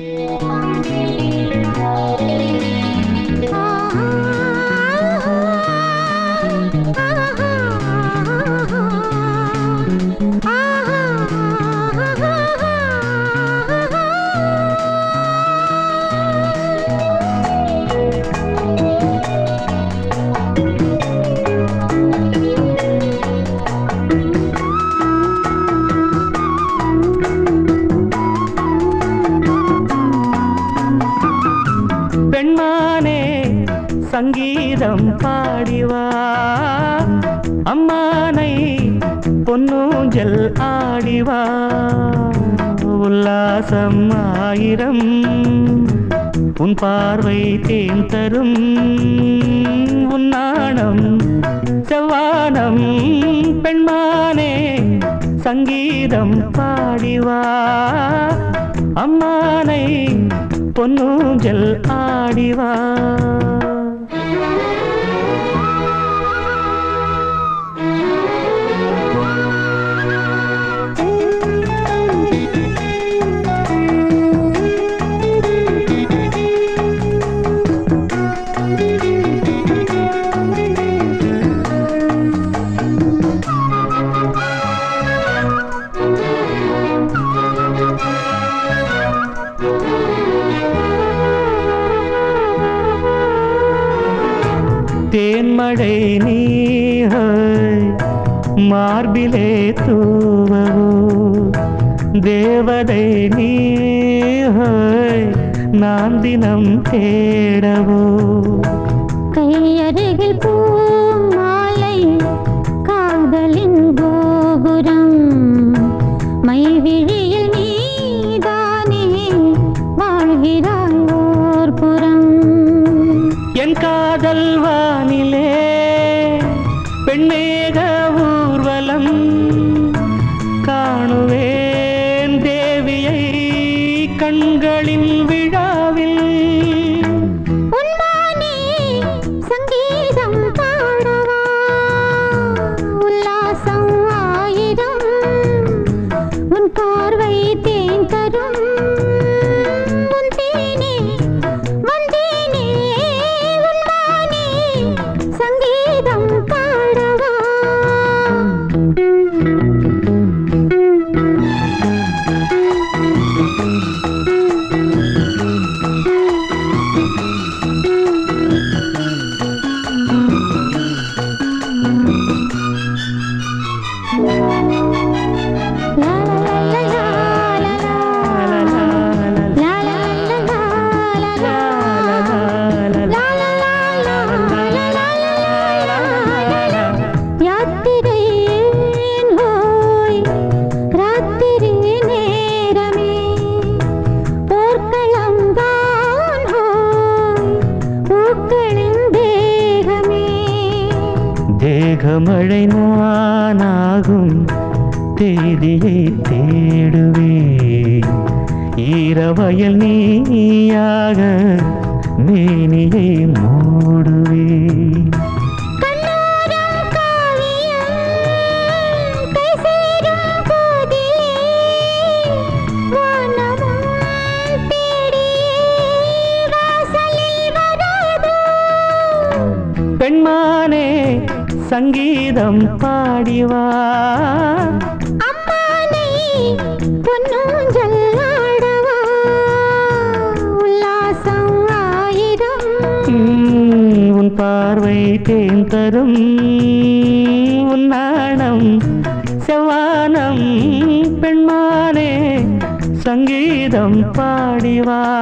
Thank you. அம்மானே சங்கீதம் பாடிவா. அம்மானை பொன்னூஞ்சல் ஆடிவா. உல்லாசம் ஆயிரம் உன் பார்வை தேன் தரும். உன்னாணம் செவ்வானம் பெண்மானே சங்கீதம் பாடிவா. அம்மானை പൊന്നൂഞ്ചൽ ആടിവാ. தேன்மழை நீஹாய் மார்பிலே தூவவோ. தேவதை நீஹாய் நான் தினம் தேடவோ. கையருகில் பூ மாலை காதலின் கோபுரம். மைவிழியில் நீதானே வாழ்கிறாய் ஓர் புறம். என் காதல் வானிலே பெண்ணே மேகமழை நானாகும் தேதியை தேடுவேன். ஈரவயல் நீயாக மேனியை மோ சங்கீதம் பாடிவா. உன் பார்வை தேன் தரும். உன் நாணம் செவ்வானம். பெண்மானே சங்கீதம் பாடிவா.